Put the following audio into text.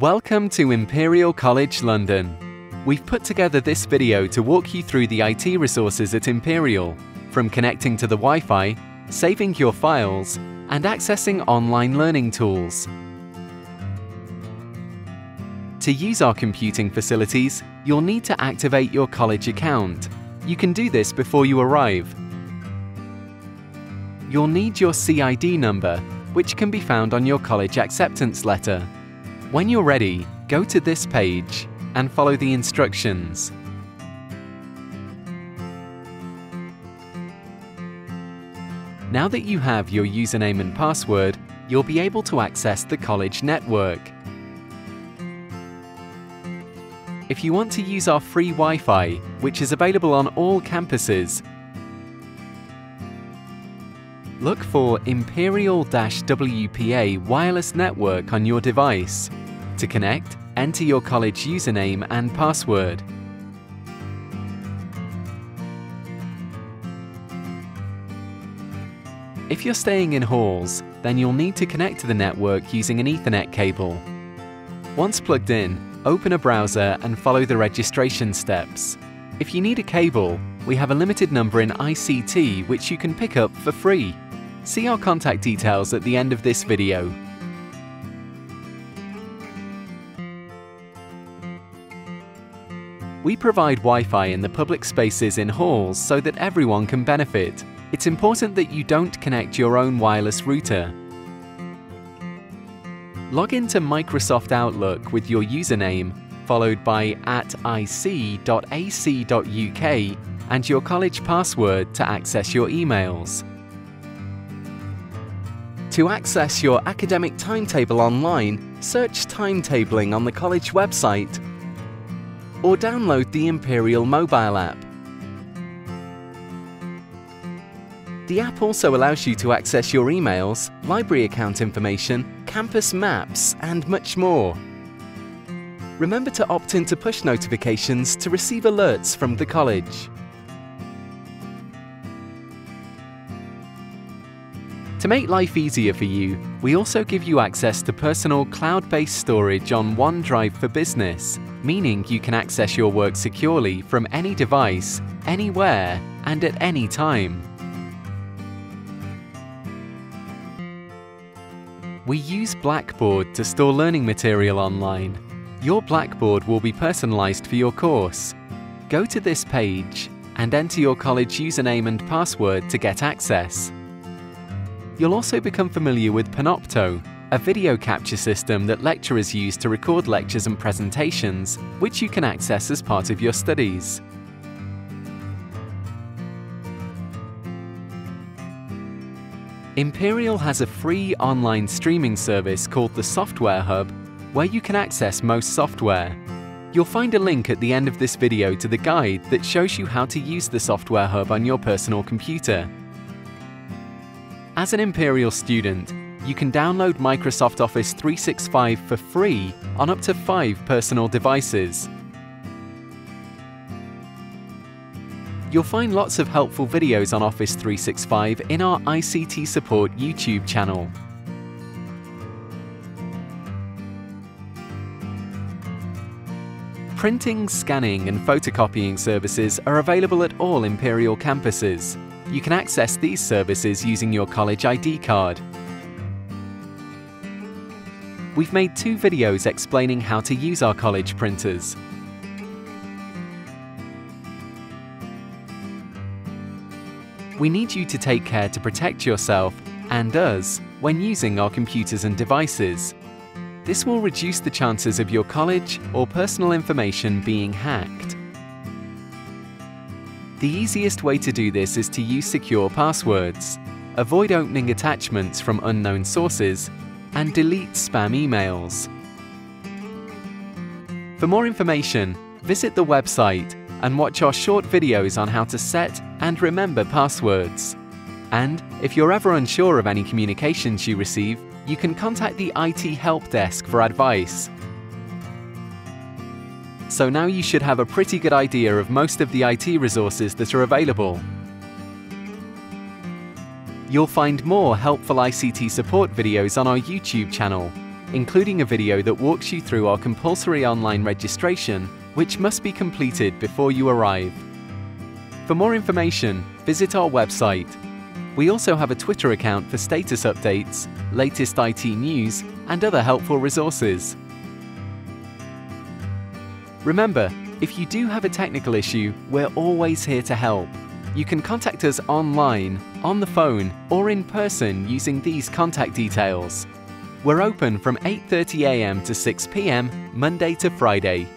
Welcome to Imperial College London. We've put together this video to walk you through the IT resources at Imperial, from connecting to the Wi-Fi, saving your files, and accessing online learning tools. To use our computing facilities, you'll need to activate your college account. You can do this before you arrive. You'll need your CID number, which can be found on your college acceptance letter. When you're ready, go to this page and follow the instructions. Now that you have your username and password, you'll be able to access the college network. If you want to use our free Wi-Fi, which is available on all campuses, look for Imperial-WPA wireless network on your device. To connect, enter your college username and password. If you're staying in halls, then you'll need to connect to the network using an Ethernet cable. Once plugged in, open a browser and follow the registration steps. If you need a cable, we have a limited number in ICT which you can pick up for free. See our contact details at the end of this video. We provide Wi-Fi in the public spaces in halls so that everyone can benefit. It's important that you don't connect your own wireless router. Log into Microsoft Outlook with your username, followed by at ic.ac.uk and your college password to access your emails. To access your academic timetable online, search Timetabling on the college website or download the Imperial mobile app. The app also allows you to access your emails, library account information, campus maps, and much more. Remember to opt into push notifications to receive alerts from the college. Make life easier for you, we also give you access to personal cloud-based storage on OneDrive for Business, meaning you can access your work securely from any device, anywhere, and at any time. We use Blackboard to store learning material online. Your Blackboard will be personalized for your course. Go to this page and enter your college username and password to get access. You'll also become familiar with Panopto, a video capture system that lecturers use to record lectures and presentations, which you can access as part of your studies. Imperial has a free online streaming service called the Software Hub, where you can access most software. You'll find a link at the end of this video to the guide that shows you how to use the Software Hub on your personal computer. As an Imperial student, you can download Microsoft Office 365 for free on up to five personal devices. You'll find lots of helpful videos on Office 365 in our ICT Support YouTube channel. Printing, scanning and photocopying services are available at all Imperial campuses. You can access these services using your college ID card. We've made two videos explaining how to use our college printers. We need you to take care to protect yourself and us when using our computers and devices. This will reduce the chances of your college or personal information being hacked. The easiest way to do this is to use secure passwords, avoid opening attachments from unknown sources, and delete spam emails. For more information, visit the website and watch our short videos on how to set and remember passwords. And if you're ever unsure of any communications you receive, you can contact the IT Help Desk for advice so now you should have a pretty good idea of most of the IT resources that are available. You'll find more helpful ICT support videos on our YouTube channel. including a video that walks you through our compulsory online registration, which must be completed before you arrive. For more information, visit our website. We also have a Twitter account for status updates, latest IT news, and other helpful resources. Remember, if you do have a technical issue, we're always here to help. You can contact us online, on the phone, or in person using these contact details. We're open from 8.30am to 6pm, Monday to Friday.